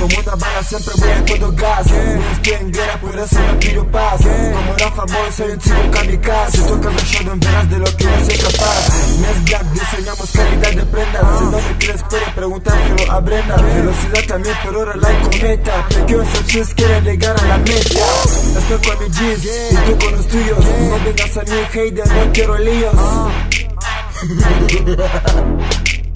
Como una siempre voy a todo gas No estoy en guerra, por eso no pido paz Como Rafa Boy, soy un chico kamikaze. Si el show, verás de lo que yo soy capaz. Mes Black, diseñamos calidad de prendas. Si no me crees, puedes preguntártelo a Brenda Velocidad también, pero ahora la cometa Pequeños opciones quieren llegar a la meta Estoy con mis jeans y tú con los tuyos. No vengas a mí, hater, no quiero líos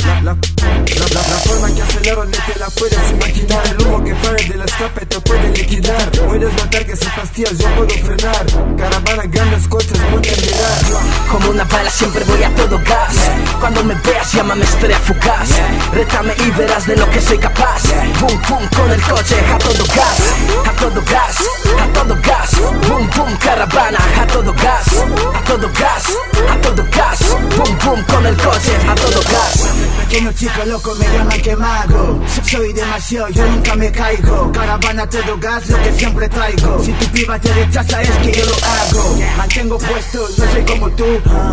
la, la, la, la, forma que acelero ni te la puedes imaginar. El humo que sale del escape te puede liquidar. Puedes notar que sin pastillas yo puedo frenar. Caravana, grandes coches, muy a mirar Como una bala siempre voy a todo gas. Cuando me veas llámame estrella fugaz. Rétame y verás de lo que soy capaz. Boom, boom, con el coche a todo gas. A todo gas, a todo gas. Boom, boom, caravana a todo gas. A todo gas, a todo gas. Boom, boom, con el coche a todo gas Pequeño chico loco me llaman quemago. Soy demasiado, yo nunca me caigo. Caravana todo gas, lo que siempre traigo. Si tu piba te rechaza es que yo lo hago. Mantengo puesto, no soy como tú.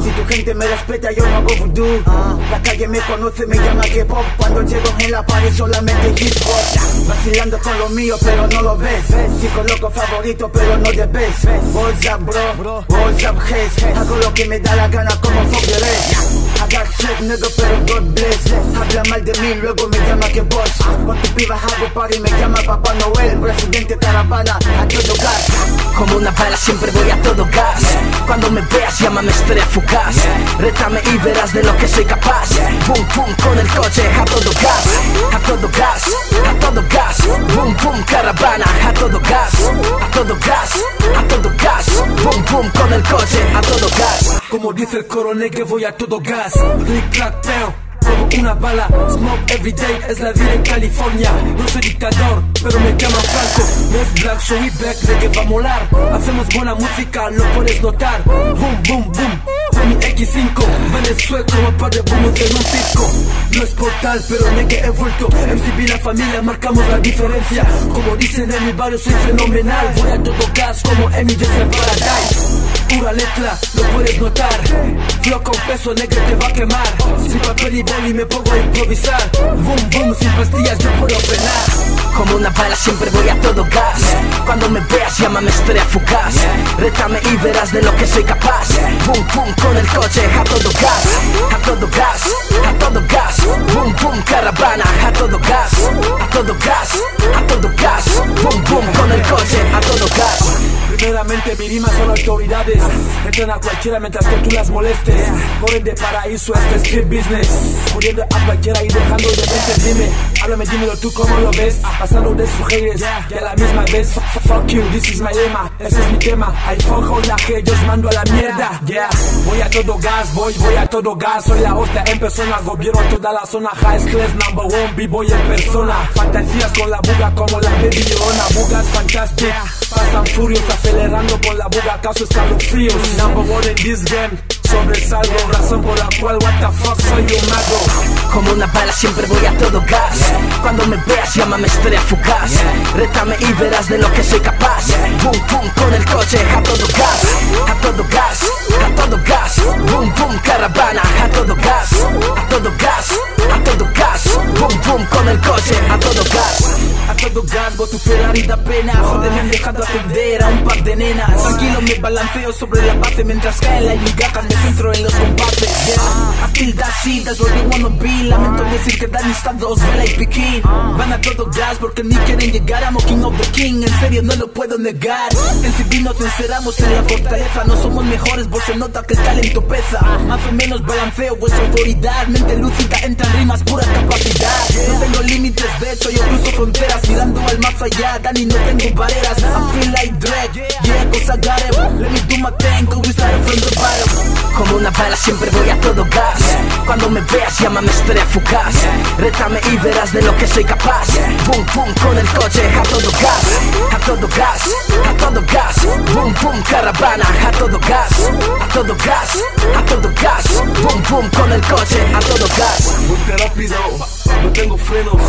Si tu gente me respeta yo no hago voodoo La calle me conoce, me llama que pop. Cuando llego en la pared solamente hip hop. Vacilando con lo mío pero no lo ves. Chico loco favorito pero no de best What's up bro, what's up haze Hago lo que me da la gana como fuck the rest I got pero God bless Habla mal de mí, luego me llama que boss Con tu piba hago party, me llama Papá Noel Presidente caravana, a todo gas. Como una bala siempre voy a todo gas. Cuando me veas llámame estrella fugaz. Rétame y verás de lo que soy capaz. Boom, boom, con el coche a todo gas. A todo gas, a todo gas. Boom, boom, caravana a todo gas. A todo gas, a todo gas. Boom, boom, con el coche a todo gas. Como dice el coronel que voy a todo gas. Click, una bala, smoke everyday es la vida en California. No soy dictador, pero me llaman Franco. No es black, soy black, de que va a molar. Hacemos buena música, lo puedes notar. Boom, boom, boom. Fue mi X5, Venezuela como par de boomos en un circo. No es portal, pero negue he vuelto. MCB la familia, marcamos la diferencia. Como dicen en mi barrio, soy fenomenal. Voy a todo gas como Joseph Paradise. Letra, lo puedes notar. Flow con peso negro te va a quemar. Sin papel y boli me pongo a improvisar. Boom, boom, sin pastillas yo puedo frenar. Como una bala siempre voy a todo gas Cuando me veas llámame estrella fugaz Rétame y verás de lo que soy capaz Boom, boom, con el coche a todo gas A todo gas, a todo gas Boom, boom, caravana A todo gas, a todo gas Primeramente mi rima son autoridades. Entran a cualquiera mientras que tú las molestes. Corren de paraíso este street business. Muriendo a cualquiera y dejando de verte. Dime, háblame, dímelo tú cómo lo ves Pasando de sus haters. Y a la misma vez. Fuck you, this is my lema Ese es mi tema. Fuck all la que ellos mando a la mierda. Yeah, voy a todo gas, voy, voy a todo gas. Soy la hostia en persona, gobierno toda la zona. High class, number one, b-boy en persona. Fantasías con la buga como la Llorona Bugas fantastic, fast and furious Acelerando con la buga, causa escalofríos Number one in this game Sobresalgo, razón por la cual what the fuck soy un mago. Como una bala siempre voy a todo gas. Cuando me veas llámame estrella fugaz. Rétame y verás de lo que soy capaz. Boom, boom, con el coche a todo gas A todo gas, a todo gas tu Ferrari da pena Joder, me han dejado atender a un par de nenas. Tranquilo, me balanceo sobre la base Mientras caen las migajas, me centro en los combates. Yeah. I feel that that's what they wanna be. Lamento decir que dan estados vela y piquín. Van a todo gas porque ni quieren llegar a King of the King. En serio, no lo puedo negar. En civil nos encerramos en la fortaleza. No somos mejores, vos se nota que el talento pesa. Más o menos balanceo, pues autoridad. Mente lúcida, entran rimas, pura capacidad. No tengo límites, de hecho yo cruzo fronteras Mirando al allá, Dani, no tengo barreras. I feel like Drake, yeah, I got it. Let me do my thing, started from the bottom. Como una bala siempre voy a todo gas. Cuando me veas llámame estrella fugaz. Rétame y verás de lo que soy capaz. Boom, boom, con el coche a todo gas. A todo gas, a todo gas. Boom, boom, caravana a todo gas. A todo gas, a todo gas. Boom, boom, con el coche a todo gas. Rápido, no tengo frenos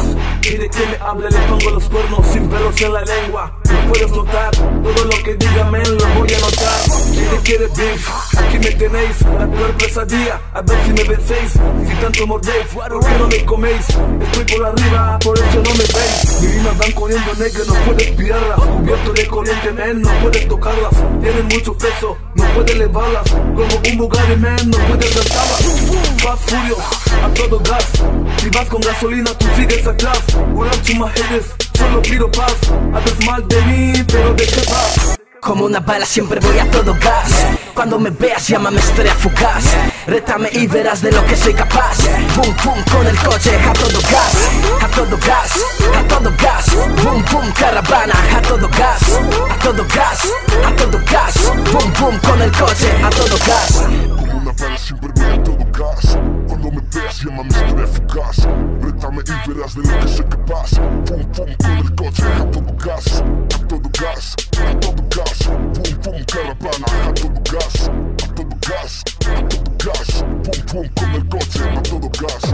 Y de que me hable le pongo los cuernos Sin pelos en la lengua. No puedes notar Todo lo que diga men lo voy a notar. Te quiere beef Aquí me tenéis La peor pesadilla. A ver si me vencéis Si tanto mordéis ¿Por qué no me coméis? Estoy por arriba Por eso no me veis. Mi rimas van corriendo negro No puedes pillarlas Cubierto de corriente men No puedes tocarlas Tienen mucho peso No puedes elevarlas. Como un Bugatti men No puedes saltarlas Fast Furious A todo gas. Si vas con gasolina tú sigues atrás Urancho Majedes Solo pido paz. Haces mal de mí Pero de qué vas Como una bala siempre voy a todo gas. Cuando me veas llámame estrella fugaz. Rétame y verás de lo que soy capaz. Boom boom con el coche a todo gas. A todo gas, a todo gas. Boom boom caravana a todo gas. A todo gas, a todo gas. Boom boom con el coche a todo gas. Como una bala siempre voy a todo gas. Cuando me veas llámame estrella fugaz Rétame y verás de lo que soy capaz Pum pum con el coche a todo gas. A todo gas, a todo gas. Pum pum caravana a todo gas. A todo gas, a todo gas. Pum pum con el coche a todo gas